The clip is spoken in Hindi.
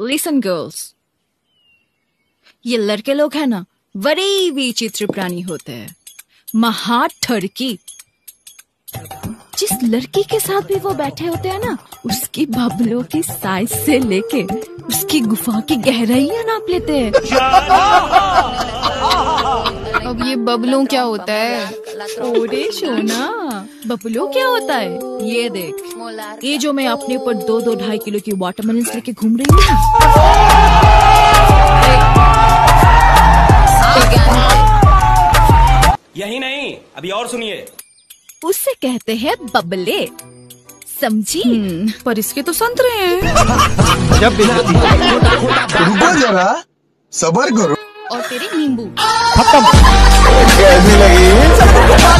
लिसन गर्ल्स ये लड़के लोग हैं ना, बड़े विचित्र प्राणी होते हैं। महा ठरकी जिस लड़की के साथ भी वो बैठे होते हैं ना, उसकी बबलों की साइज़ से लेके उसकी गुफा की गहराइयाँ नाप लेते हैं। बबलों क्या होता है? ओरे सोना बबलो क्या होता है? ये देख ये जो मैं अपने ऊपर दो दो ढाई किलो की वाटरमेलन लेके घूम रही हूँ यही नहीं अभी और सुनिए। उससे कहते हैं बबले। समझी? पर इसके तो संतरे हैं। रुको जरा सबर करो। और तेरे नींबू। खत्म। कैसी लगी